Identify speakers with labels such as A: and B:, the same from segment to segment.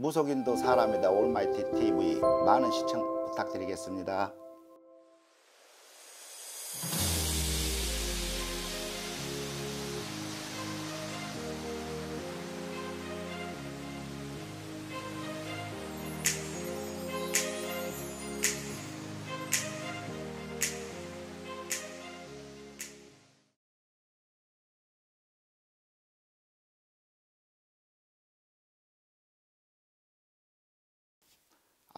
A: 무속인도 사람이다 올마이티 TV 많은 시청 부탁드리겠습니다.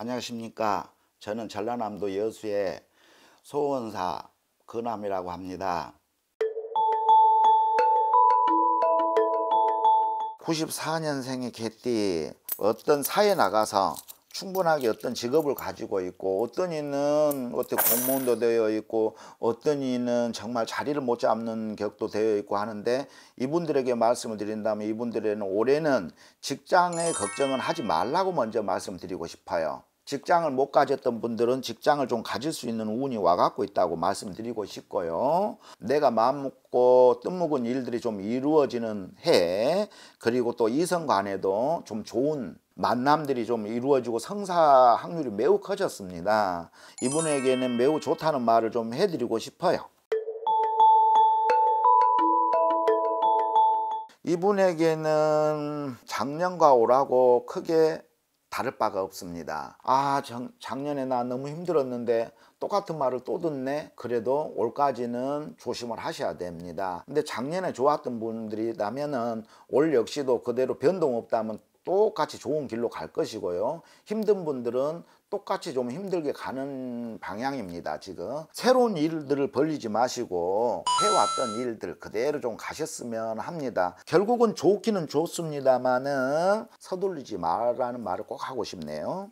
A: 안녕하십니까. 저는 전라남도 여수의 소원사 근암이라고 합니다. 94년생의 개띠 어떤 사회 나가서 충분하게 어떤 직업을 가지고 있고 어떤 이는 어떤 공무원도 되어 있고 어떤 이는 정말 자리를 못 잡는 격도 되어 있고 하는데 이분들에게 말씀을 드린다면 이분들에는 올해는 직장의 걱정은 하지 말라고 먼저 말씀드리고 싶어요. 직장을 못 가졌던 분들은 직장을 좀 가질 수 있는 운이 와갖고 있다고 말씀드리고 싶고요. 내가 마음 먹고 뜻먹은 일들이 좀 이루어지는 해 그리고 또 이성 간에도 좀 좋은 만남들이 좀 이루어지고 성사 확률이 매우 커졌습니다. 이분에게는 매우 좋다는 말을 좀 해드리고 싶어요. 이분에게는 작년과 올하고 크게 다를 바가 없습니다. 아, 정, 작년에 나 너무 힘들었는데 똑같은 말을 또 듣네? 그래도 올까지는 조심을 하셔야 됩니다. 근데 작년에 좋았던 분들이라면은 올 역시도 그대로 변동 없다면 똑같이 좋은 길로 갈 것이고요. 힘든 분들은 똑같이 좀 힘들게 가는 방향입니다. 지금 새로운 일들을 벌리지 마시고 해왔던 일들 그대로 좀 가셨으면 합니다. 결국은 좋기는 좋습니다만은 서둘리지 말라는 말을 꼭 하고 싶네요.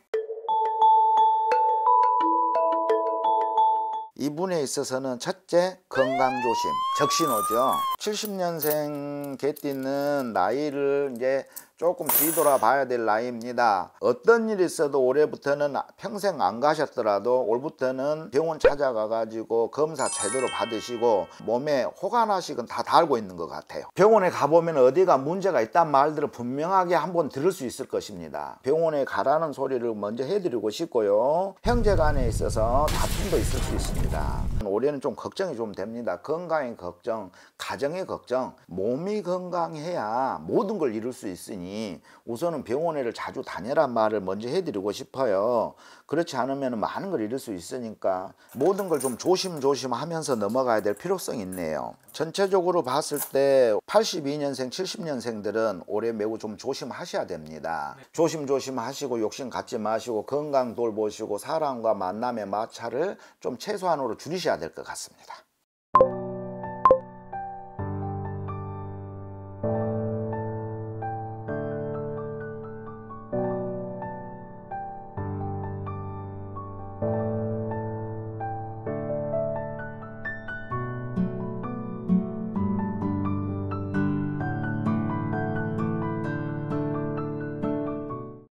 A: 이분에 있어서는 첫째 건강 조심 적신호죠 70년생 개띠는 나이를 이제 조금 뒤돌아 봐야 될 나이입니다. 어떤 일이 있어도 올해부터는 평생 안 가셨더라도 올부터는 병원 찾아가 가지고 검사 제대로 받으시고 몸에 호가나식은 다 달고 있는 것 같아요. 병원에 가보면 어디가 문제가 있단 말들을 분명하게 한번 들을 수 있을 것입니다. 병원에 가라는 소리를 먼저 해드리고 싶고요. 형제 간에 있어서 다툼도 있을 수 있습니다. 올해는 좀 걱정이 좀 됩니다. 건강의 걱정, 가정 의 걱정, 몸이 건강해야 모든 걸 이룰 수 있으니 우선은 병원에를 자주 다녀란 말을 먼저 해드리고 싶어요. 그렇지 않으면 많은 걸 잃을 수 있으니까 모든 걸 좀 조심조심 하면서 넘어가야 될 필요성이 있네요. 전체적으로 봤을 때 82년생, 70년생들은 올해 매우 좀 조심하셔야 됩니다. 조심조심 하시고 욕심 갖지 마시고 건강 돌보시고 사람과 만남의 마찰을 좀 최소한으로 줄이셔야 될 것 같습니다.